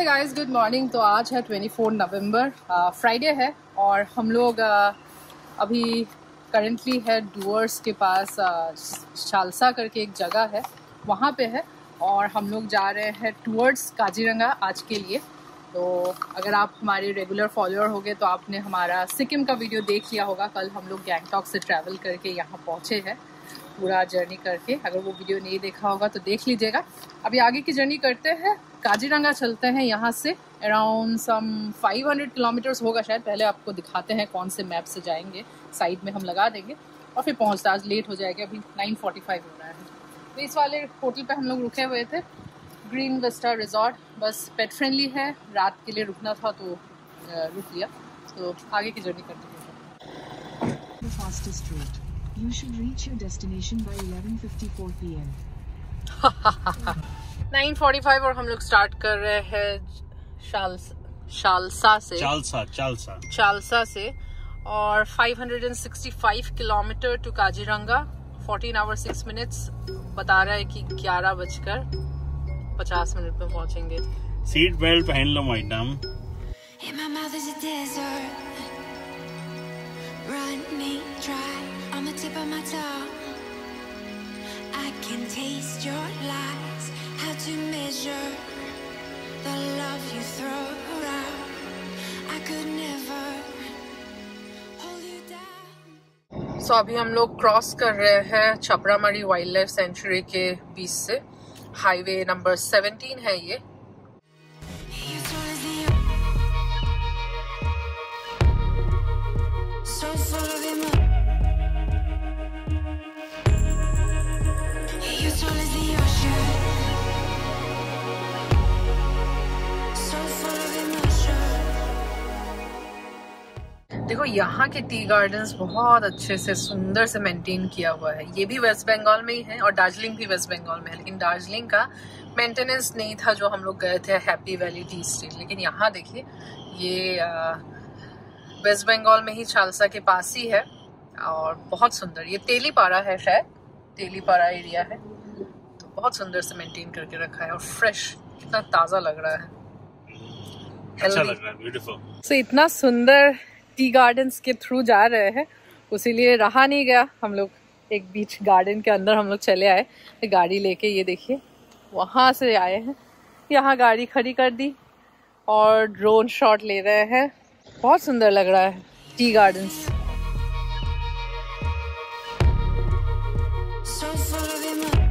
Hey guys good morning तो आज है 24 नवंबर फ्राइडे है और हम लोग uh, अभी करेंटली है डूअर्स के पास शालसा करके एक जगह है वहाँ पे है और हम लोग जा रहे हैं टूवर्ड्स काजीरंगा आज के लिए। तो अगर आप हमारे रेगुलर फॉलोअर हो तो आपने हमारा सिक्किम का वीडियो देख लिया होगा। कल हम लोग गैंगटॉक से ट्रैवल करके यहाँ पहुँचे हैं। पूरा जर्नी करके। अगर वो वीडियो नहीं देखा होगा तो देख लीजिएगा। अभी आगे की जर्नी करते हैं। काजीरंगा चलते हैं यहाँ से। अराउंड सम 500 किलोमीटर्स होगा शायद। पहले आपको दिखाते हैं कौन से मैप से जाएँगे। साइड में हम लगा देंगे। और फिर पहुँचता आज लेट हो जाएगा। अभी 9:45 हो रहा है। तो इस वाले होटल पे हम लोग रुके हुए थे। ग्रीन विस्टा रिजॉर्ट बस पेट फ्रेंडली है। रात के लिए रुकना था तो रुक लिया। तो आगे की जर्नी करते हैं. You should reach your destination by 11:54 p.m. 9:45 और हम लोग स्टार्ट कर रहे हैं शाल शालसा से। चालसा चालसा। चालसा से। और 565 kilometre to Kaziranga. 14 hour 6 minutes बता रहा है कि ग्यारह बजकर पचास मिनट में पहुँचेंगे। सीट बेल्ट पहन लो madam. In my mouth is a desert, running dry on the tip of my tongue. I can taste your lies, how to measure the love you throw around. I could never hold you down. सो अभी हम लोग cross कर रहे हैं छपरामरी wild life sanctuary के बीच से highway number 17 है ये You're tall as the so full of emotion. देखो यहाँ के टी गार्डन्स बहुत अच्छे से सुंदर से मेंटेन किया हुआ है। ये भी वेस्ट बंगाल में ही है और दार्जिलिंग भी वेस्ट बंगाल में है लेकिन दार्जिलिंग का मेंटेनेंस नहीं था जो हम लोग गए थे हैप्पी वैली टी स्टेट लेकिन यहाँ देखिए ये वेस्ट बंगाल में ही चालसा के पास ही है और बहुत सुंदर। ये तेलीपारा है शायद तेलीपारा एरिया है। तो बहुत सुंदर से मेंटेन करके रखा है और फ्रेश कितना ताज़ा लग रहा है। अच्छा लग रहा है ब्यूटीफुल से इतना सुंदर टी गार्डन्स के थ्रू जा रहे हैं। उसीलिए रहा नहीं गया। हम लोग एक बीच गार्डन के अंदर हम लोग चले आए। गाड़ी लेके, ये देखिए, वहाँ से आए हैं। यहाँ गाड़ी खड़ी कर दी और ड्रोन शॉट ले रहे हैं। बहुत सुंदर लग रहा है टी गार्डन्स। Of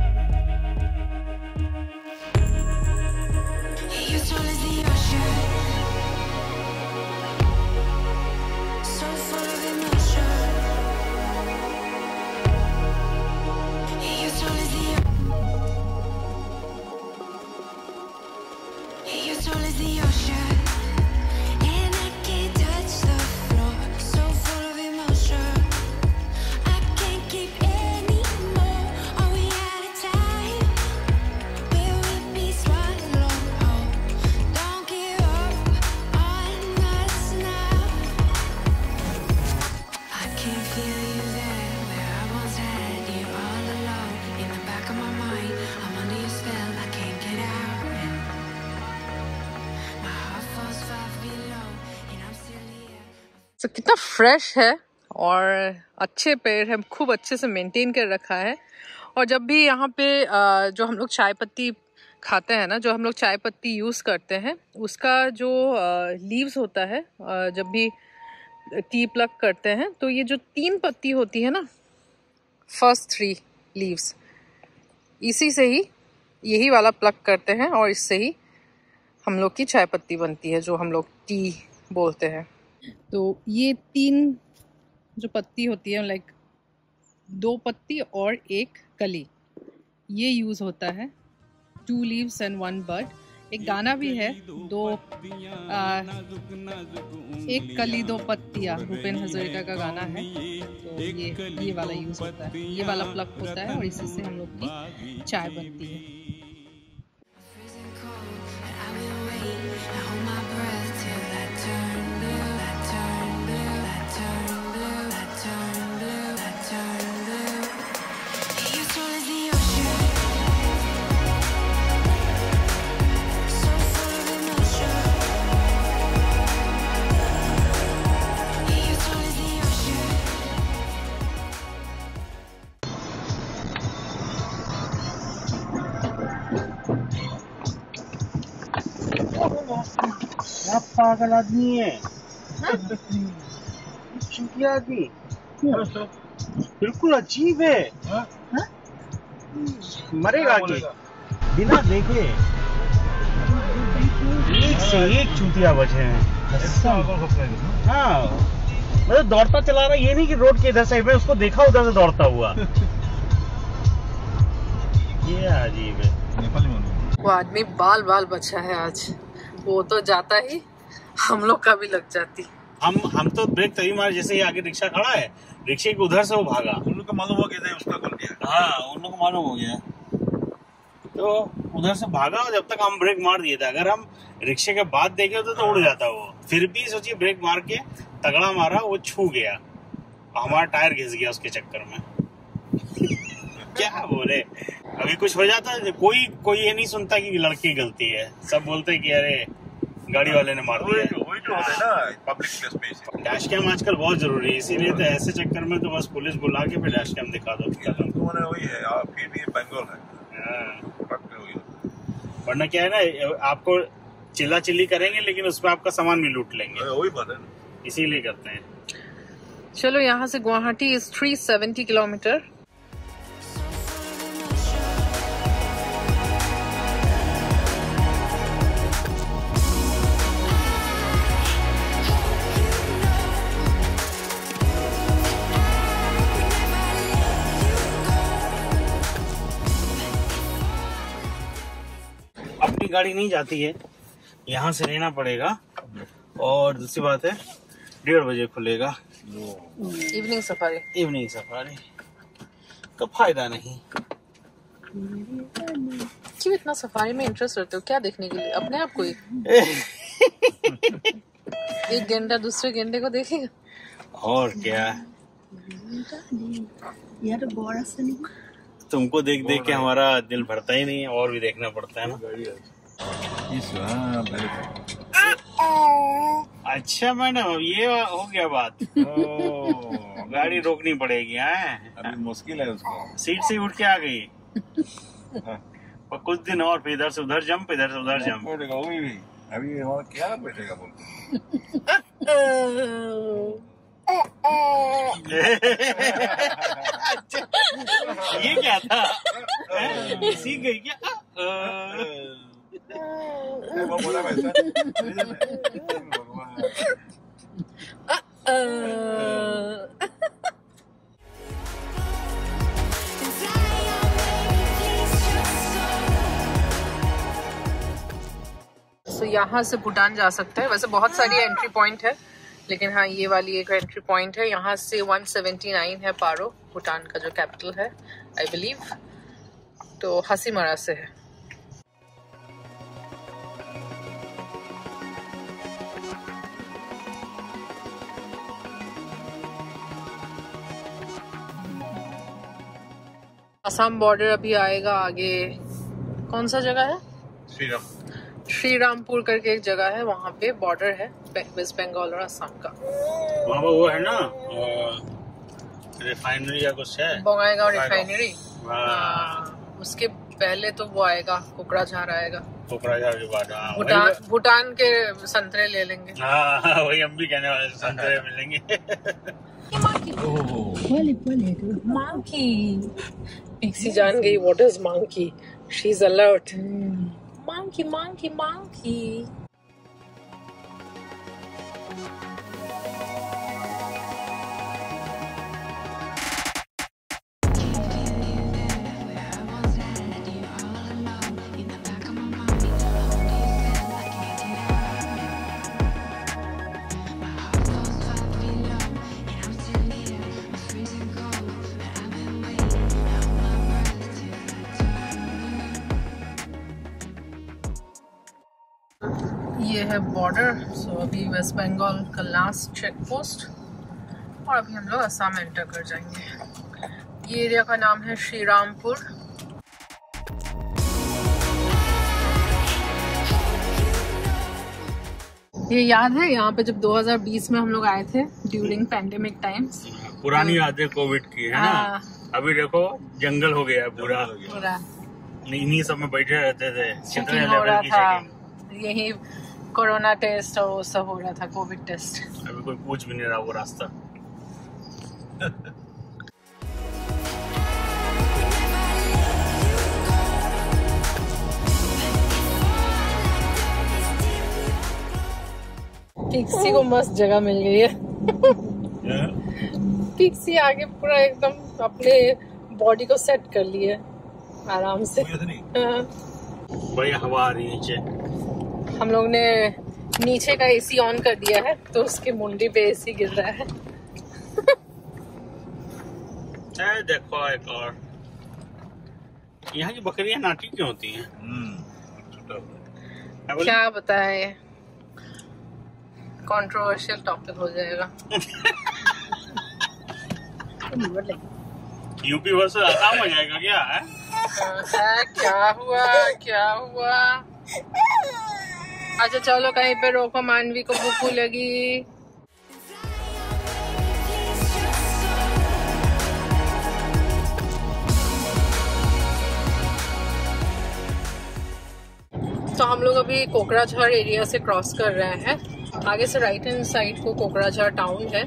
तो कितना फ्रेश है और अच्छे पेड़ है, खूब अच्छे से मेंटेन कर रखा है। और जब भी यहाँ पे जो हम लोग चाय पत्ती खाते हैं ना, जो हम लोग चाय पत्ती यूज़ करते हैं, उसका जो लीव्स होता है जब भी टी प्लग करते हैं तो ये जो तीन पत्ती होती है ना फ़र्स्ट थ्री लीव्स इसी से ही यही वाला प्लग करते हैं और इससे ही हम लोग की चाय पत्ती बनती है, जो हम लोग टी बोलते हैं। तो ये तीन जो पत्ती होती है लाइक दो पत्ती और एक कली ये यूज़ होता है। Two leaves and one bird एक गाना भी है दो आ, एक कली दो पत्तियाँ भूपेन हजारिका का गाना है। तो ये ये वाला यूज़ होता है। ये वाला प्लग होता है और इसी से हम लोग की चाय बनती है। पागल आदमी है। चुटिया आदमी बिल्कुल अजीब है। मरेगा आगे बिना देखे। एक से एक चूतिया बचे हैं। हाँ? मतलब दौड़ता चला रहा ये नहीं कि रोड के इधर साइड में उसको देखा उधर से दौड़ता हुआ। ये अजीब है। वो आदमी बाल बाल बचा है आज। वो तो जाता ही हम लोग का भी लग जाती। हम हम तो ब्रेक तभी मारे जैसे ही आगे रिक्शा खड़ा है रिक्शे के उधर से वो भागा। उन लोग को मालूम हुआ कि उसका कौन किया। हाँ उन लोग को मालूम हो गया। तो उधर से भागा और जब तक हम ब्रेक मार दिए थे अगर हम रिक्शे के बाद देखे होते तो उड़ जाता वो। फिर भी सोचिए ब्रेक मार के तगड़ा मारा वो छू गया। हमारा टायर घिस गया उसके चक्कर में। क्या बोले? अभी कुछ हो जाता है कोई कोई ये नहीं सुनता कि लड़की गलती है। सब बोलते हैं कि अरे गाड़ी वाले ने मार दिया। वही जो होता है ना पब्लिक प्लेस पे डैश कैम आजकल बहुत ज़रूरी है इसीलिए तो ऐसे चक्कर में तो बस पुलिस बुला के फिर डैश कैम दिखा दो। तो मैंने वही है आप फिर भी बंगाल है। हाँ। वरना क्या है ना आपको चिल्ला चिल्ली करेंगे लेकिन उसमें आपका सामान भी लूट लेंगे। वही बात है इसीलिए करते हैं। चलो यहाँ से गुवाहाटी इज़ 370 किलोमीटर। गाड़ी नहीं जाती है। यहाँ से लेना पड़ेगा। और दूसरी बात है डेढ़ बजे खुलेगा। इवनिंग सफारी इवनिंग सफारी तो फ़ायदा नहीं। क्यों इतना सफारी में इंटरेस्ट रहते हो? क्या देखने के लिए? अपने आप को एक गेंडा दूसरे गेंडे को देखेगा। और क्या? यार बड़ा तुमको देख देख के हमारा दिल भरता ही नहीं है और भी देखना पड़ता है ना। अच्छा मैडम ये हो गया बात। ओ, गाड़ी रोकनी पड़ेगी हैं? अभी मुश्किल है उसको। सीट से उठ के आ गई। और कुछ दिन और फिर इधर से उधर जंप इधर से उधर जंप। भी। अभी हमारा क्या बैठेगा बोलते ये क्या था? सीख गई क्या? वैसा यहाँ से भूटान जा सकते हैं। वैसे बहुत सारी एंट्री पॉइंट है, लेकिन हाँ ये वाली एक एंट्री पॉइंट है। यहाँ से 179 है पारो, भूटान का जो कैपिटल है आई बिलीव तो हसीमरा से है। असम बॉर्डर अभी आएगा आगे। कौन सा जगह है? श्री राम श्री रामपुर करके एक जगह है वहाँ पे बॉर्डर है वेस्ट बंगाल और असम का। वहाँ वो है ना रिफाइनरी या कुछ है? बोंगाईगांव। रिफाइनरी हाँ। हाँ, उसके पहले तो वो आएगा कोकराझार आएगा। कोकराझार के बाद हाँ भूटान भूटान के संतरे ले लेंगे। हाँ हाँ, वही हम भी कहने वाले संतरे मिलेंगे। Pixie Jan gayi, what is monkey? She's alert. Hmm. Monkey, monkey, monkey. है बॉर्डर सो अभी वेस्ट बंगाल का लास्ट चेक पोस्ट और अभी हम लोग असम एंटर कर जाएँगे। ये एरिया का नाम है श्री रामपुर ये याद है यहाँ पे जब 2020 में हम लोग आए थे ड्यूरिंग पैंडेमिक टाइम्स पुरानी यादें कोविड की है ना? हाँ। अभी देखो जंगल हो गया है पूरा। पूरा। इन्हीं सब में बैठे रहते थे कितने लेवल की यही कोरोना टेस्ट और वो सब हो रहा था कोविड टेस्ट। अभी कोई पूछ भी नहीं रहा वो रास्ता। पिक्सी को मस्त जगह मिल गई है। पिक्सी आगे पूरा एकदम अपने बॉडी को सेट कर लिए आराम से। हाँ। बढ़िया हवा आ रही है हम लोग ने नीचे का एसी ऑन कर दिया है तो उसकी मुंडी पे एसी गिर रहा है। देखो एक और। यहाँ की बकरियाँ नाटी क्यों होती हैं? क्या क्या बताए कंट्रोवर्शियल टॉपिक हो जाएगा। यूपी वर्सेस आसाम हो जाएगा क्या है है क्या हुआ क्या हुआ? अच्छा चलो कहीं पे रोको मानवी को भूख लगी। तो हम लोग अभी कोकराझार एरिया से क्रॉस कर रहे हैं। आगे से राइट हैंड साइड को कोकराझार टाउन है।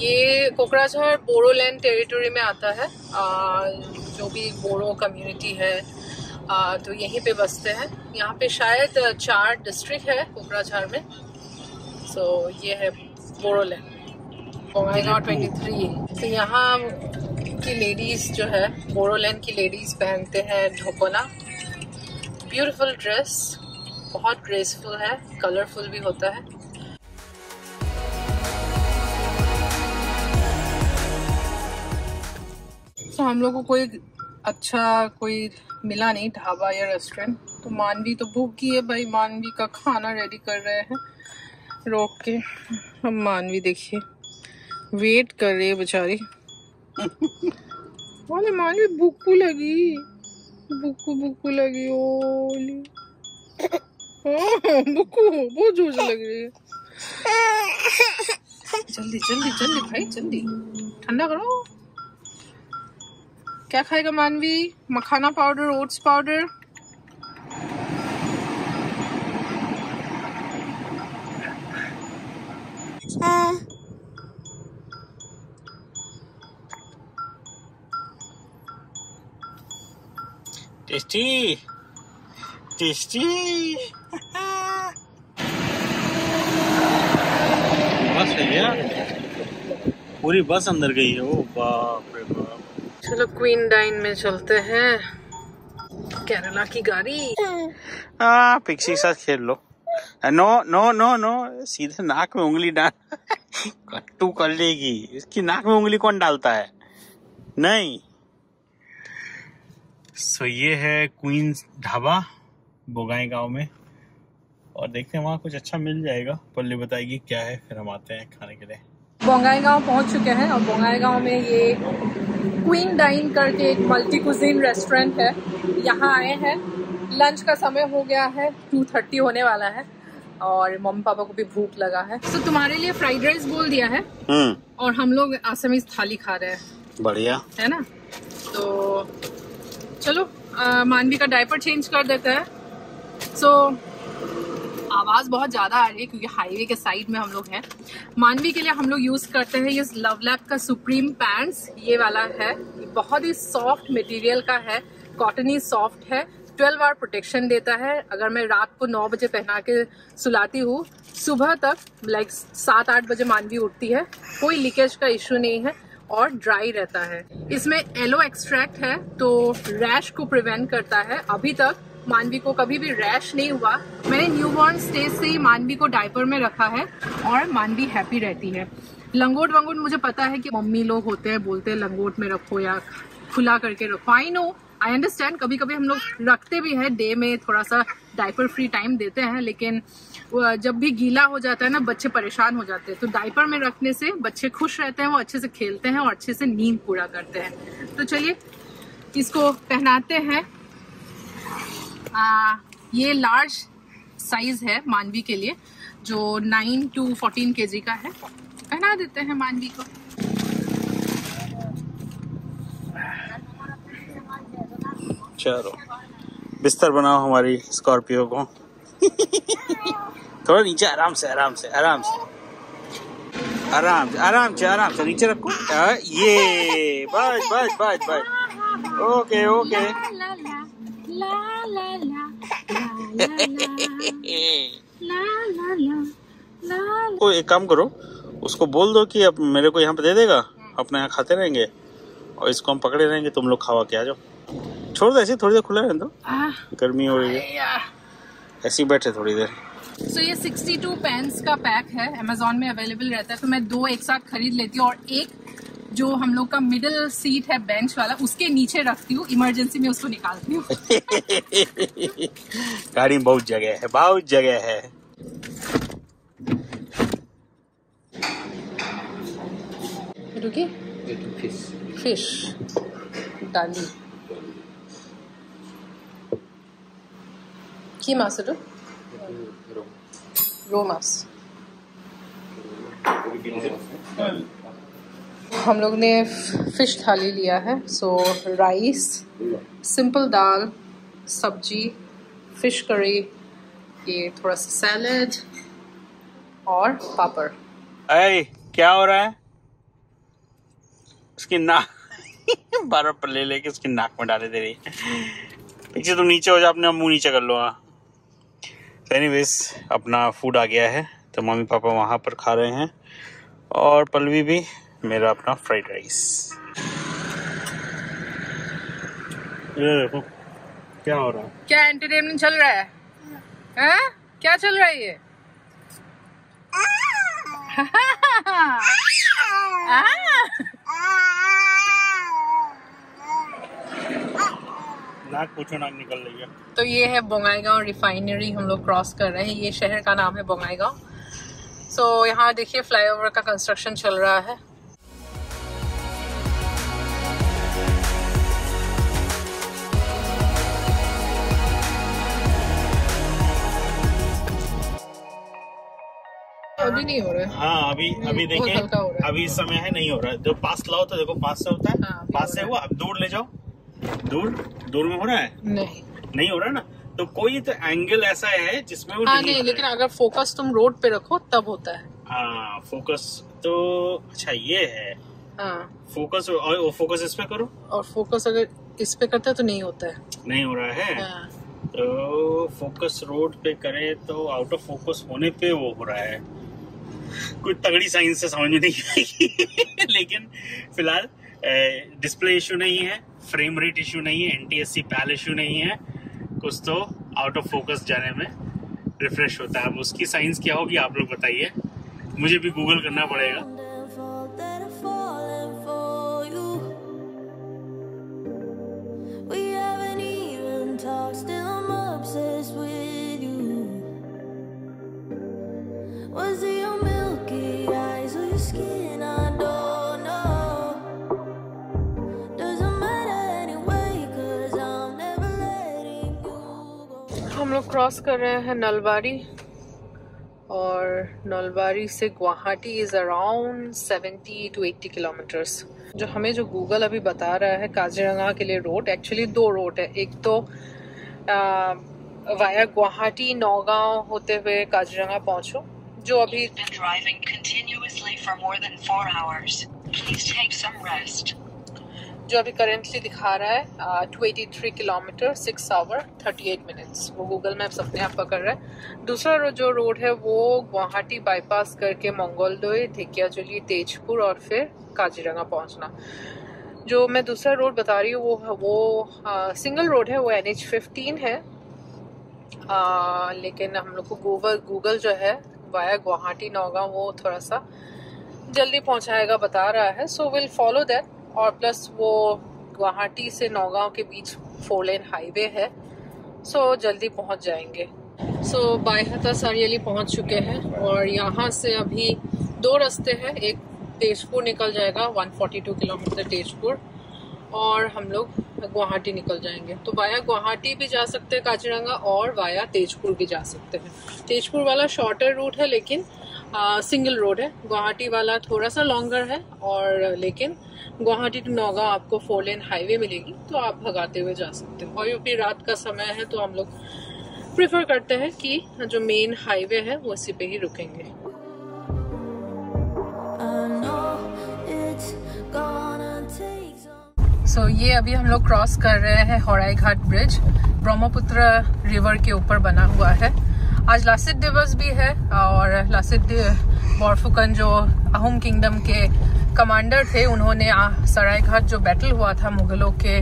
ये कोकराझार बोरोलैंड टेरिटोरी में आता है। आ, जो भी बोरो कम्युनिटी है आ, तो यहीं पे बसते हैं। यहाँ पे शायद चार डिस्ट्रिक्ट है कोकराझार में। सो so, ये है बोरोलैंड ट्वेंटी थ्री तो यहाँ की लेडीज़ जो है बोरोलैंड की लेडीज़ पहनते हैं ढोकोना ब्यूटीफुल ड्रेस बहुत ग्रेसफुल है कलरफुल भी होता है। तो हम लोग को कोई अच्छा कोई मिला नहीं ढाबा या रेस्टोरेंट तो मानवी तो भूखी है भाई मानवी का खाना रेडी कर रहे हैं। रोक के हम मानवी देखिए। वेट कर रही है बेचारी। बोले मानवी भूखू लगी। बुक्कू बुक्कू लगी ओली। हाँ, बुक्कू बहुत ज़ोर से लग रही है। जल्दी जल्दी जल्दी भाई जल्दी। ठंडा करो। क्या खाएगा Manvi? Makhana powder oats powder tasty. Tasty. बस है पूरी बस अंदर गई है। ओ बाप रे बाप। चलो क्वीन डाइन में चलते हैं। केरला की गाड़ी। हाँ पिक्सी के साथ खेल लो। नो नो नो नो सीधे नाक में उंगली डाल। कट्टू कर लेगी। इसकी नाक में उंगली कौन डालता है? नहीं। सो so, ये है क्वींस ढाबा बोगाई गाँव में। और देखते हैं वहाँ कुछ अच्छा मिल जाएगा। पल्ली बताएगी क्या है फिर हम आते हैं खाने के लिए। बोंगाई गाँव पहुँच चुके हैं और बोंगाई गाँव में ये क्वीन डाइन करके एक मल्टी कुजीन रेस्टोरेंट है। यहाँ आए हैं। लंच का समय हो गया है। टू थर्टी होने वाला है और मम्मी पापा को भी भूख लगा है। तो तुम्हारे लिए फ्राइड राइस बोल दिया है। हम्म। और हम लोग आसामीज थाली खा रहे हैं। बढ़िया। है ना? तो चलो मानवी का डायपर चेंज कर देते हैं। सो आवाज़ बहुत ज़्यादा आ रही है क्योंकि हाईवे के साइड में हम लोग हैं। मानवी के लिए हम लोग यूज़ करते हैं ये लव लैब का सुप्रीम पैंट्स ये वाला है। बहुत ही सॉफ्ट मटेरियल का है। कॉटनी सॉफ्ट है। 12 आवर प्रोटेक्शन देता है। अगर मैं रात को 9 बजे पहना के सुलाती हूँ, सुबह तक लाइक सात आठ बजे मानवी उठती है। कोई लीकेज का इश्यू नहीं है और ड्राई रहता है। इसमें एलो एक्सट्रैक्ट है तो रैश को प्रिवेंट करता है। अभी तक मानवी को कभी भी रैश नहीं हुआ। मैंने न्यूबॉर्न स्टेज से ही मानवी को डायपर में रखा है और मानवी हैप्पी रहती है। लंगोट वंगोट मुझे पता है कि मम्मी लोग होते हैं, बोलते हैं, लंगोट में रखो या खुला करके रखो। आई नो आई अंडरस्टैंड कभी कभी हम लोग रखते भी हैं डे में थोड़ा सा डायपर फ्री टाइम देते हैं, लेकिन जब भी गीला हो जाता है ना, बच्चे परेशान हो जाते हैं। तो डायपर में रखने से बच्चे खुश रहते हैं, वो अच्छे से खेलते हैं और अच्छे से नींद पूरा करते हैं। तो चलिए, इसको पहनाते हैं। आ, ये लार्ज साइज़ है मानवी के लिए जो 9 टू 14 केजी का है। पहना देते हैं मानवी को। चलो। बिस्तर बनाओ हमारी स्कॉर्पियो को। थोड़ा नीचे आराम से आराम से आराम से। आराम से आराम से आराम से नीचे रखो। ये बस बस बस बस। Okay okay. तो एक काम करो उसको बोल दो कि अब मेरे को यहाँ पे दे देगा अपने यहाँ खाते रहेंगे और इसको हम पकड़े रहेंगे तुम लोग खावा के आ जाओ। छोड़ दो ऐसे थोड़ी देर खुला रहने दो। गर्मी हो रही है। ऐसे ही बैठे थोड़ी देर। सो so, ये 62 पेंस का पैक है अमेजोन में अवेलेबल रहता है तो मैं दो एक साथ खरीद लेती हूँ और एक जो हम लोग का मिडिल सीट है बेंच वाला उसके नीचे रखती हूँ इमरजेंसी में उसको निकालती हूँ। गाड़ी में बहुत जगह है बहुत जगह है। रुकी फ़िश डाली की मास है रो मास हम लोग ने फ़िश थाली लिया है सो राइस सिंपल दाल, सब्ज़ी फ़िश करी ये थोड़ा सा सैलड और पापड़। अरे, क्या हो रहा है? उसकी नाक बार बार पल्ले लेके उसकी नाक में डाले दे रही पीछे तुम नीचे हो जाओ अपने मुँह नीचे कर लो हाँ। एनीवेज अपना फ़ूड आ गया है तो मम्मी पापा वहाँ पर खा रहे हैं। और पलवी भी मेरा अपना फ्राइड राइस। ये देखो क्या हो रहा है? क्या एंटरटेनमेंट चल रहा है? हैं? क्या चल रहा है ये? नाक पूछो नाक निकल रही है। तो ये है बोंगाईगांव रिफाइनरी हम लोग क्रॉस कर रहे हैं। ये शहर का नाम है बोंगाईगांव। सो so, यहाँ देखिए फ्लाईओवर का कंस्ट्रक्शन चल रहा है। अभी नहीं हो रहा है। हाँ अभी अभी देखिए हो है। अभी इस समय है नहीं हो रहा है। जब पास लाओ तो देखो पास से होता है। हाँ, पास से हुआ अब दूर ले जाओ। दूर? दूर में हो रहा है? नहीं। नहीं हो रहा है ना? तो कोई तो एंगल ऐसा है जिसमें वो हाँ नहीं लेकिन अगर फोकस तुम रोड पे रखो तब होता है। हाँ फोकस तो अच्छा ये है। हाँ। फोकस और फोकस इस पे करो। और फोकस अगर इस पे करते हैं तो नहीं होता है। नहीं हो रहा है? हाँ। तो फोकस रोड पे करे तो आउट ऑफ़ फोकस होने पे वो हो रहा है। कोई तगड़ी साइंस से समझ में नहीं आएगी। लेकिन फ़िलहाल डिस्प्ले इशू नहीं है फ्रेम रेट इशू नहीं है एनटीएससी पैल इशू नहीं है। कुछ तो आउट ऑफ़ फोकस जाने में रिफ्रेश होता है। अब उसकी साइंस क्या होगी, आप लोग बताइए। मुझे भी गूगल करना पड़ेगा। क्रॉस कर रहे हैं नलबारी और नलबारी से Guwahati is around 70 to 80 kilometres जो हमें जो गूगल अभी बता रहा है काजीरंगा के लिए रोड एक्चुअली दो रोड है। एक तो वाया गुवाहाटी, नौगांव होते हुए काजीरंगा पहुंचो, जो अभी जो अभी करेंटली दिखा रहा है two eighty three kilometre six hour thirty eight minutes वो गूगल मैप्स अपने आप पकड़ रहा है। दूसरा जो रोड है वो गुवाहाटी बाईपास करके मंगोलदोई धिकियाजुली तेजपुर और फिर काजीरंगा पहुँचना। जो मैं दूसरा रोड बता रही हूँ वो वो आ, सिंगल रोड है वो एन एच फिफ्टीन है। आ, लेकिन हम लोग को गूगल गूगल जो है वाया गुवाहाटी नौगांव वो थोड़ा सा जल्दी पहुंचाएगा बता रहा है। सो विल फॉलो दैट और प्लस वो गुवाहाटी से नौगांव के बीच फोर लेन हाईवे है। सो जल्दी पहुँच जाएँगे। सो बायहता सारियली पहुँच चुके हैं और यहाँ से अभी दो रास्ते हैं। एक तेजपुर निकल जाएगा 142 किलोमीटर तेजपुर। और हम लोग गुवाहाटी निकल जाएँगे। तो वाया गुवाहाटी भी जा सकते हैं काजीरंगा और वाया तेजपुर भी जा सकते हैं। तेजपुर वाला शॉर्टर रूट है लेकिन आ, सिंगल रोड है। गुवाहाटी वाला थोड़ा सा लॉन्गर है और लेकिन गुवाहाटी टू नौगांव आपको फोर लेन हाईवे मिलेगी तो आप भगाते हुए जा सकते हो। और यूपी रात का समय है तो हम लोग प्रेफर करते हैं कि जो मेन हाईवे है वो उसी पे ही रुकेंगे। सो so, ये अभी हम लोग क्रॉस कर रहे हैं हौराई घाट ब्रिज ब्रह्मपुत्र रिवर के ऊपर बना हुआ है। आज लासित दिवस भी है और लासित बॉरफुकन जो अहोम किंगडम के कमांडर थे उन्होंने सराय घाट जो बैटल हुआ था मुगलों के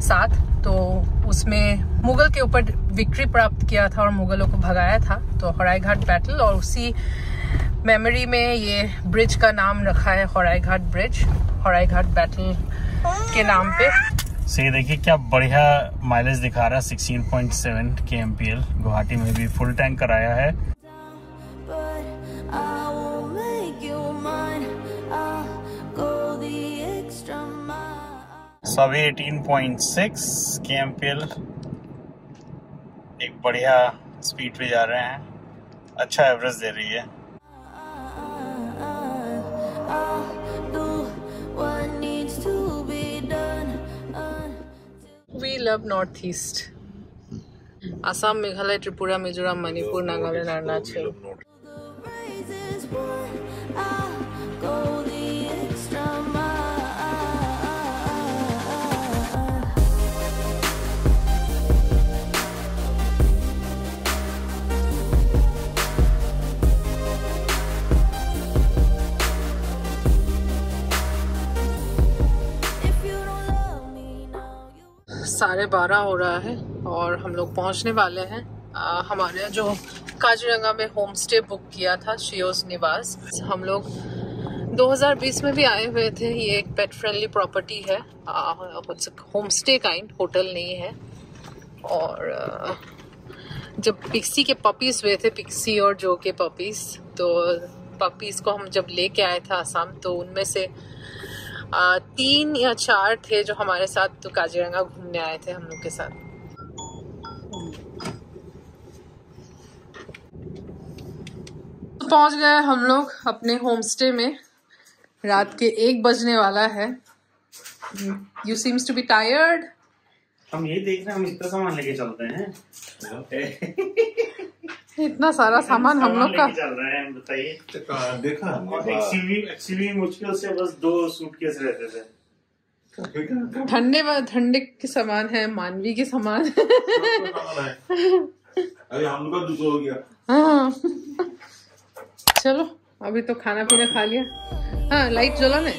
साथ तो उसमें मुगल के ऊपर विक्ट्री प्राप्त किया था और मुगलों को भगाया था। तो हौराई घाट बैटल और उसी मेमोरी में ये ब्रिज का नाम रखा है हौराई घाट ब्रिज हौराई घाट बैटल के नाम पे। सो ये देखिए क्या बढ़िया माइलेज दिखा रहा है 16.7 के गुवाहाटी में भी फुल टैंक कराया है. सभी 18.6 के एक बढ़िया स्पीड पे जा रहे हैं। अच्छा एवरेज दे रही है। Love north east Assam Meghalaya Tripura Mizoram Manipur Nagaland Arunachal साढ़े बारह हो रहा है और हम लोग पहुँचने वाले हैं। आ, हमारे जो काजीरंगा में होम स्टे बुक किया था शियोज निवास हम लोग 2020 में भी आए हुए थे। ये एक पेट फ्रेंडली प्रॉपर्टी है। होम स्टे काइंड होटल नहीं है। और आ, जब पिक्सी के पपीज हुए थे पिक्सी और जो के पपीज तो पपीज को हम जब लेके आए थे आसाम तो उनमें से आ, तीन या चार थे जो हमारे साथ तो काजीरंगा घूमने आए थे हम लोग के साथ। पहुँच गए हम लोग अपने होम स्टे में। रात के एक बजने वाला है। You seems to be tired हम ये देख रहे हैं हम इतना सामान लेके चलते हैं। इतना सारा सामान हम लोग का चल रहे हैं बताइए। देखा एक्चुअली एक्चुअली मुश्किल से बस दो सूटकेस रहते थे। ठंडे ठंडे के सामान है मानवी के सामान अरे हम लोग का हो गया। हाँ। चलो अभी तो खाना पीना खा लिया। हाँ लाइट जला ने